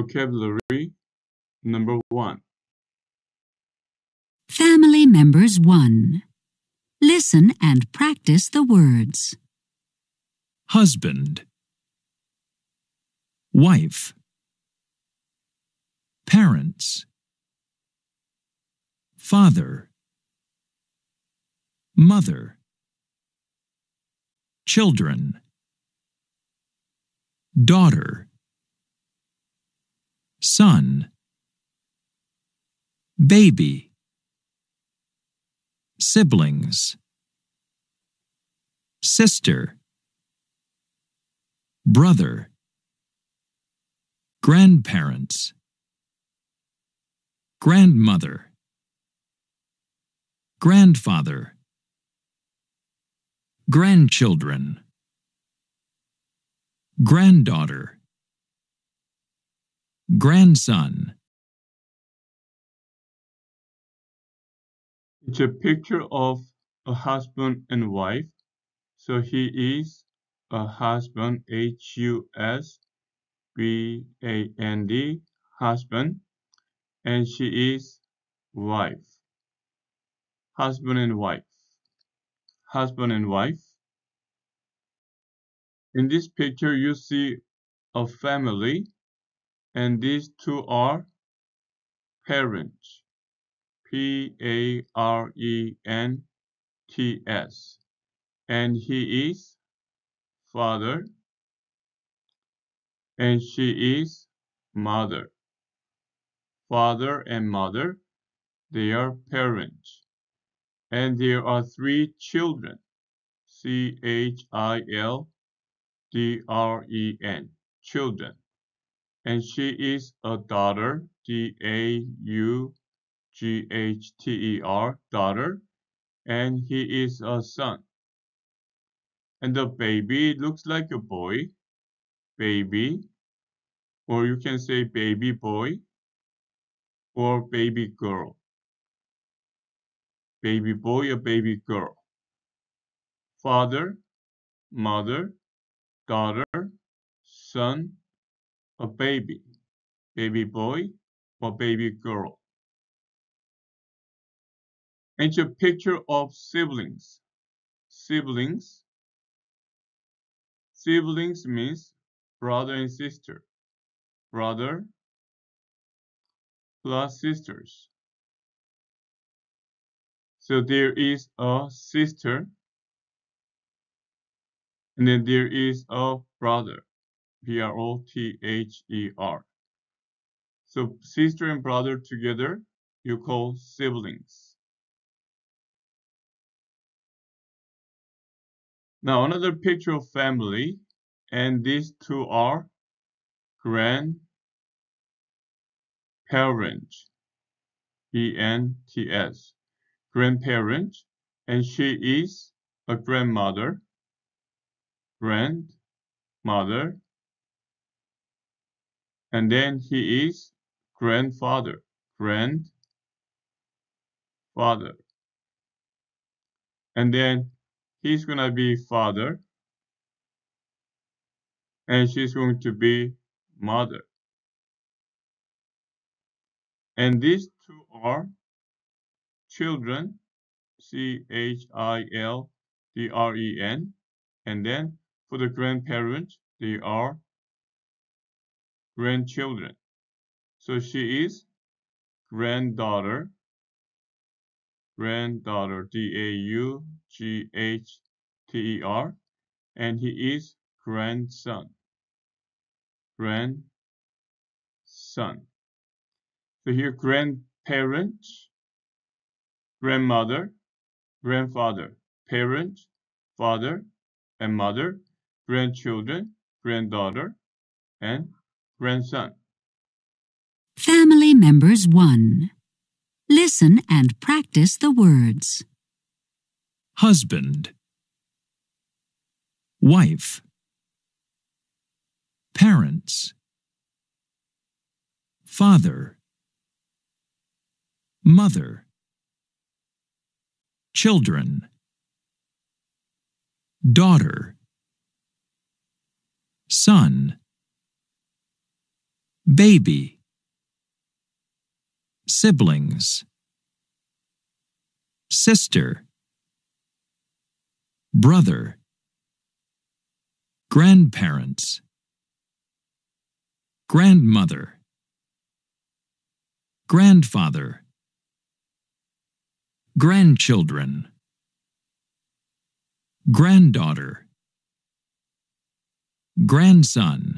Vocabulary number one. Family members 1. Listen and practice the words. husband, wife, parents, father, mother, children, daughter, son, baby, siblings, sister. Brother, grandparents, grandmother, grandfather, grandchildren, granddaughter, grandson, It's a picture of a husband and wife. So he is a husband, H U S B A N D, husband, and she is wife. Husband and wife. Husband and wife. In this picture, you see a family, and these two are parents. P A R E N T S. And he is father, and she is mother. Father and mother, they are parents. And there are three children. C H I L D R E N. Children. And she is a daughter. D A U G H T E R. Daughter. And he is a son. And the baby looks like a boy. Baby. Or you can say baby boy. Or baby girl. Baby boy or baby girl. Father, mother, daughter, son, a baby. Baby boy or baby girl. And a picture of siblings. Siblings Siblings means brother and sister. Brother plus sisters. So there is a sister and then there is a brother. B-R-O-T-H-E-R. So sister and brother together you call siblings. Now another picture of family, and these two are grandparents, E-N-T-S, grandparents, and she is a grandmother, grandmother, and then he is grandfather, grandfather, and then he's going to be father and she's going to be mother. And these two are children, C-H-I-L-D-R-E-N. And then for the grandparents, they are grandchildren. So she is granddaughter granddaughter, D-A-U-G-H-T-E-R, and he is grandson, grandson. So here, grandparents, grandmother, grandfather, parents, father and mother, grandchildren, granddaughter, and grandson. Family members 1. Listen and practice the words. husband, wife, parents, father, mother, children, daughter, son, baby, siblings, sister, brother, grandparents, grandmother, grandfather, grandchildren, granddaughter, grandson